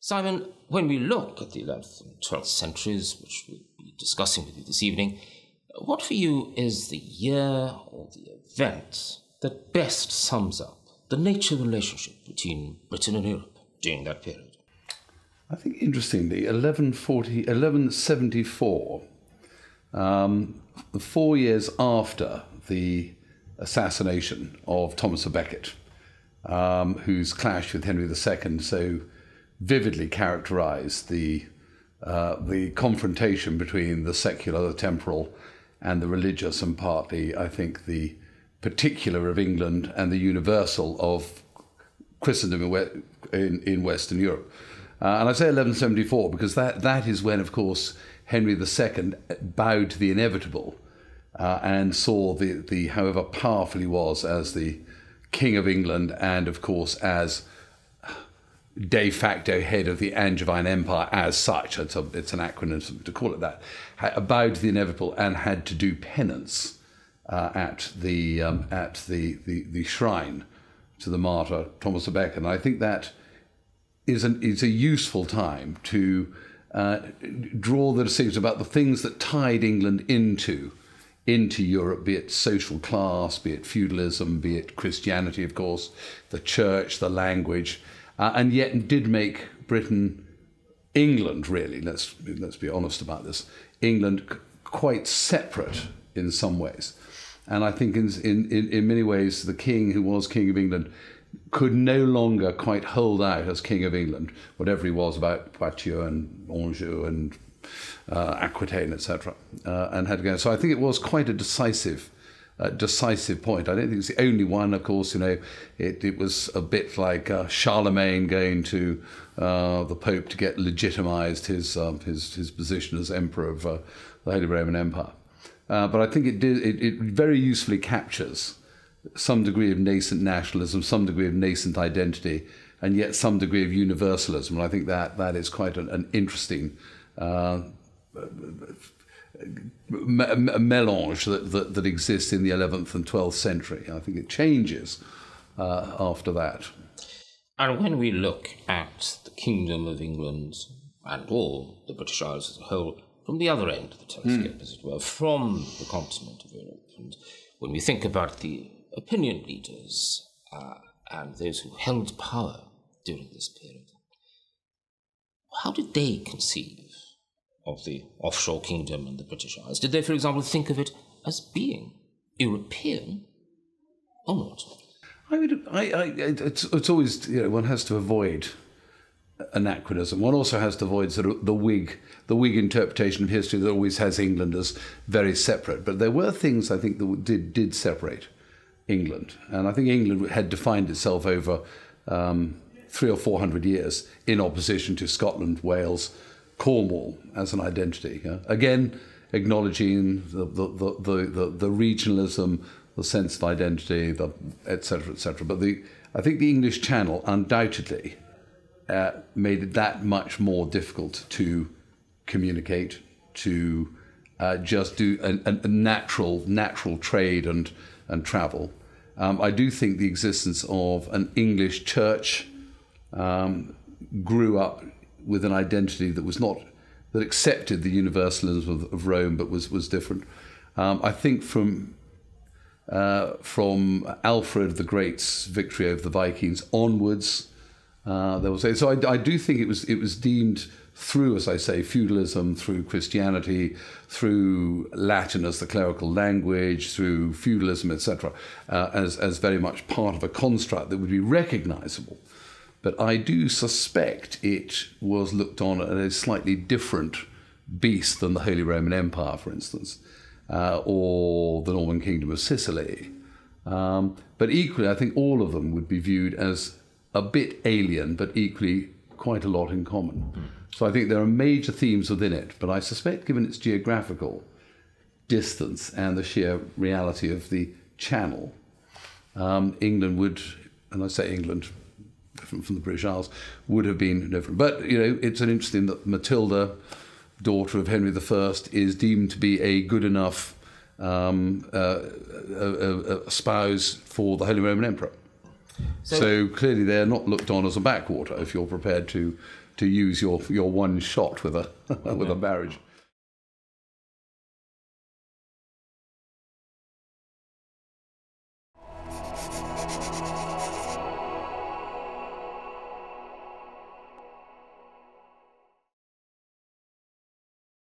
Simon, when we look at the 11th and 12th centuries, which we'll be discussing with you this evening, what for you is the year or the event that best sums up the nature of the relationship between Britain and Europe during that period? I think interestingly, 1140, 1174, um, four years after the assassination of Thomas Becket, um, whose clash with Henry II so vividly characterized the, uh, the confrontation between the secular, the temporal, and the religious, and partly, I think, the particular of England and the universal of Christendom in, in Western Europe. Uh, and I say 1174 because that, that is when, of course, Henry II bowed to the inevitable uh, and saw the, the however powerful he was as the King of England and, of course, as de facto head of the Angevin Empire as such. It's, a, it's an anachronism to call it that. Bowed to the inevitable and had to do penance uh, at the um, at the, the, the shrine to the martyr Thomas a Becket. And I think that is an is a useful time to uh, draw the decisions about the things that tied England into into Europe, be it social class, be it feudalism, be it Christianity, of course, the church, the language, uh, and yet did make Britain, England, really. Let's let's be honest about this. England quite separate in some ways, and I think in in in many ways the king who was king of England could no longer quite hold out as king of England, whatever he was about Poitiers and Anjou and uh, Aquitaine, etc., uh, and had to go. So I think it was quite a decisive, uh, decisive point. I don't think it's the only one. Of course, you know, it, it was a bit like uh, Charlemagne going to uh, the Pope to get legitimized his um, his his position as emperor of uh, the Holy Roman Empire. but I think it did it, it very usefully captures some degree of nascent nationalism, some degree of nascent identity, and yet some degree of universalism. And I think that that is quite an, an interesting uh, melange that, that, that, exists in the 11th and 12th century. I think it changes uh, after that. And when we look at the Kingdom of England and all the British Isles as a whole, from the other end of the telescope, mm. as it were, from the continent of Europe, and when we think about the opinion leaders uh, and those who held power during this period, how did they conceive of the offshore kingdom and the British Isles? Did they, for example, think of it as being European or not? I would. I, I, it's, it's always you know one has to avoid anachronism. One also has to avoid sort of the Whig the Whig interpretation of history that always has England as very separate. But there were things I think that did did separate England, and I think England had defined itself over um, three or four hundred years in opposition to Scotland, Wales, Cornwall as an identity. Yeah? Again, acknowledging the, the, the, the, the regionalism, the sense of identity, the etc. etc. But the, I think the English Channel undoubtedly uh, made it that much more difficult to communicate, to uh, just do a, a, natural natural trade and and travel. Um, I do think the existence of an English church um, grew up with an identity that was not that accepted the universalism of, of Rome, but was was different. Um, I think from uh, from Alfred the Great's victory over the Vikings onwards, uh, there was a, so I, I, do think it was it was deemed through, as I say, feudalism, through Christianity, through Latin as the clerical language, through feudalism, etc., uh, as as very much part of a construct that would be recognisable but I do suspect it was looked on as a slightly different beast than the Holy Roman Empire, for instance, uh, or the Norman Kingdom of Sicily. Um, but equally, I think all of them would be viewed as a bit alien, but equally quite a lot in common. Mm. So I think there are major themes within it, but I suspect, given its geographical distance and the sheer reality of the channel, um, England would, and I say England, from, from the British Isles would have been different. But you know, it's an interesting that Matilda, daughter of Henry I, is deemed to be a good enough um, uh, a, a, spouse for the Holy Roman Emperor. So, clearly, they're not looked on as a backwater if you're prepared to to use your your one shot with a with a barrage.